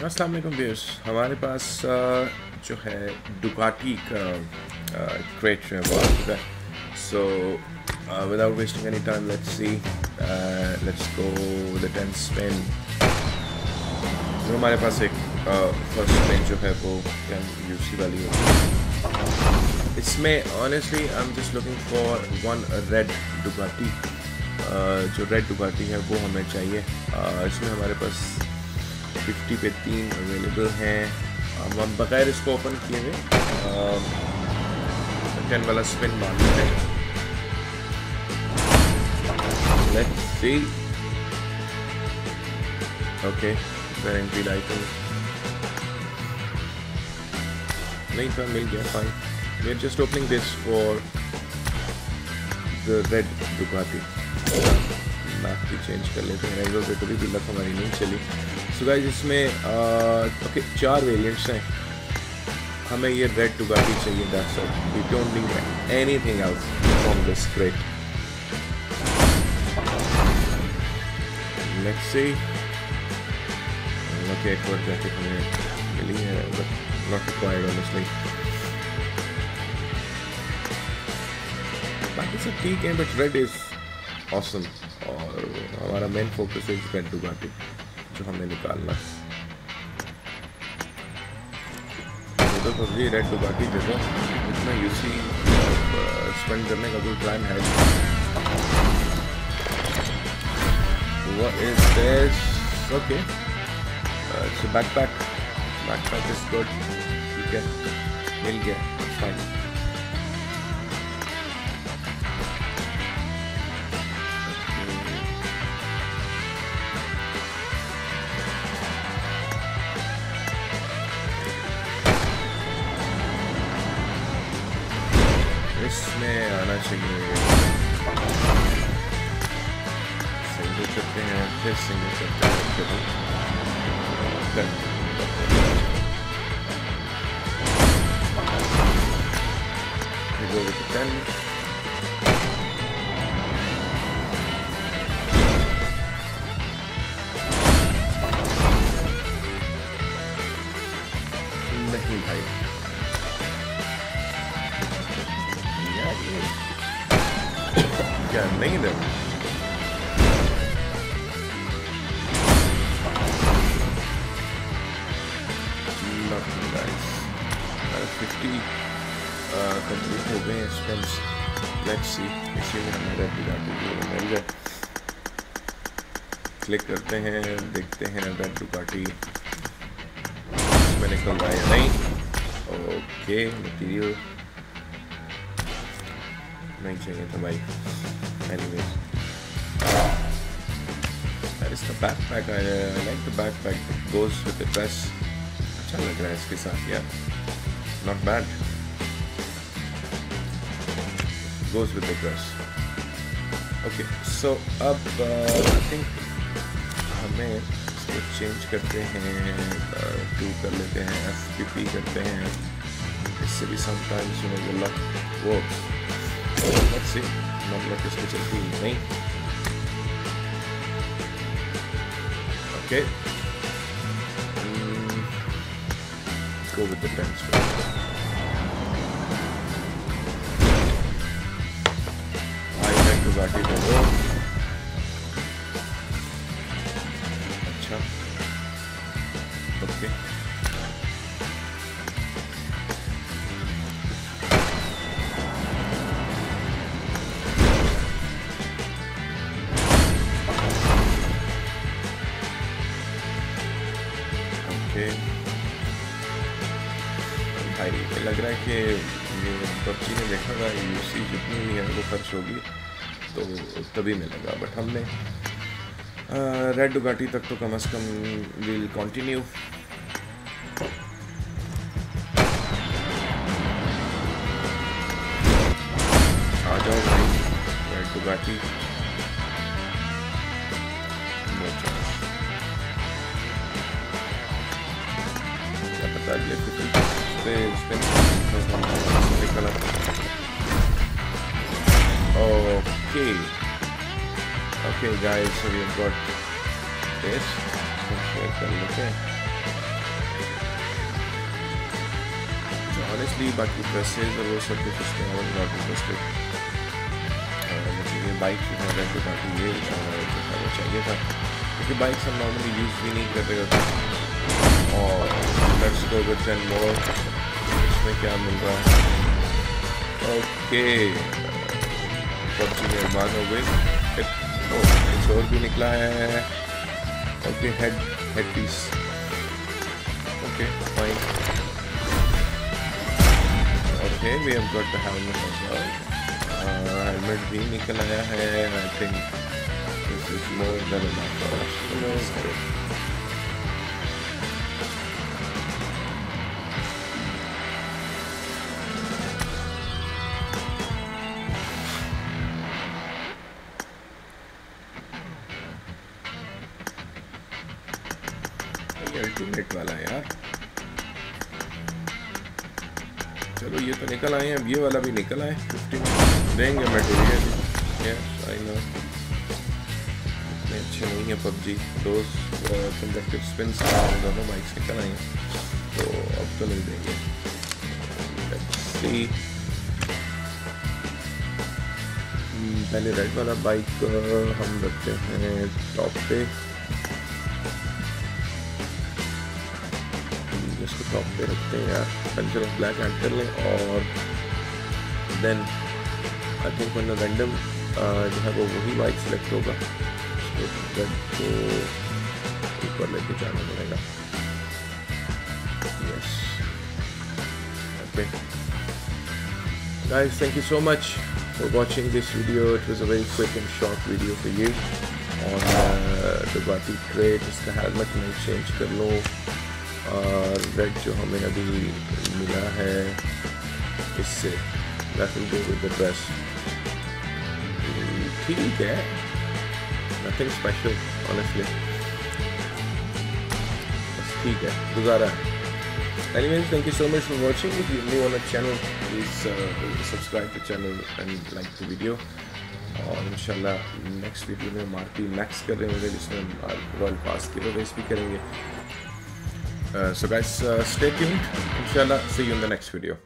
अस्सलाम वालेकुम हमारे पास जो है डुकाटी का क्रेट जो है वो आ चुका है। So without wasting any time let's see let's go the ten spin जो हमारे पास एक फ़र्स्ट स्पेन जो है वो यूसी वाली है। इसमें honestly I am just looking for one red Ducati जो रेड डुकाटी है वो हमें चाहिए। uh, इसमें हमारे पास फिफ्टी पे तीन अवेलेबल हैं। हम बगैर इसको ओपन किए हुए टेन वाला स्पिन मारते हैं। Let's see okay guaranteed item नहीं था मिल गया fine we are just opening this for the red Ducati map भी चेंज कर लेते हैं। एंगल पे कभी भी लक हमारी नहीं चली। सो गाइस इसमें ओके चार वेरिएंट्स हैं। हमें ये रेड टुगाटी चाहिए that's all we don't need anything else from this crate let's see okay एक और जैकेट हमें मिली है बट नॉट रिक्वायर्ड ऑनेस्टली बाकी सब ठीक है बट रेड इज़ ऑसम और हमारा मेन फोकस है रेड डुगाटी जो हमें निकालना तो पबजी रेड डुगाटी दे दो इतना यूसी स्पेंड करने का कोई प्लान है a backpack. Backpack is good. ठीक है मिल गया. Fine snare, I should Single tripping and pissing with the यार ये क्या नहीं दे Nothing guys. Uh, 50 कंप्लीट हो गए हैं स्पेंस लेट्स सी इसी में हमें रेड डुकाटी मिल जाए क्लिक करते हैं देखते हैं रेड डुकाटी इसमें निकल रहा है या नहीं ओके मटेरियल नहीं चाहिए था भाई anyways that is the backpack I like the backpack goes with the dress अच्छा लग रहा है इसके साथ यार not bad goes with the dress. Okay, so अब आई थिंक हमें इसको चेंज करते हैं टू कर लेते हैं एफ़ पी पी करते हैं। इससे भी sometimes you know luck works let's see मतलब किसको चलती नहीं okay go with the transfer I back to गाड़ी दे दो अच्छा ओके Okay भाई लग रहा है कि ये पबजी ने देखा था यूसी जितनी भी है, वो खर्च होगी। तो तभी मिलेगा बट हमने रेड डुगाटी तक तो कम अज़ कम विल कंटिन्यू आ जाओ भाई red Ducati that difficult. Stay, stay. Okay. Okay, guys, so we've got this. Let's look at. So honestly, बाकी presses और वो सब भी कुछ नहीं होगा not interested. ये bike की मदद से बाकी ये चाहिए था क्योंकि हम use भी नहीं करते होते और लेट्स गो विद मोर इसमें क्या मिल रहा है ओके पबजी निर्माण हो गई कुछ और भी निकला है okay head head piece okay fine okay we have got the helmet as well helmet भी निकल आया है I think this is more than enough ultimate वाला है यार। चलो ये तो निकल आए हैं ये वाला भी निकल आए। फिफ्टीन देंगे मटेरियल आई नो अच्छे नहीं है पबजी। दोस्त स्पिन दोनों बाइक्स निकल आए हैं। तो अब तो नहीं देंगे। सी hmm, पहले रेड वाला बाइक हम रखते हैं टॉप पे। टॉप पे रखते हैं यार पहले चलो ब्लैक ऐड कर लें और then I think one random जो है वो वही बाइक सेलेक्ट होगा उसको को ऊपर लेके जाना पड़ेगा yes Guys, thank you so much for watching this video. It was a very quick and short video for you on uh, the Bati crate. इसका हेलमेट मैं चेंज कर लूँ और रेड जो हमें अभी मिला है, इससे नथिंग ड्रेस ठीक है। नथिंग स्पेशल ऑनेस्टली ठीक है, गुजारा anyways thank you so much for watching if you new on a channel please subscribe the channel and like the video और इन शाला नेक्स्ट वीडियो में मार्टी मैक्स कर रहे होंगे जिसमें रॉयल पास के रेस भी करेंगे। So guys, uh, stay tuned. Inshallah, see you in the next video.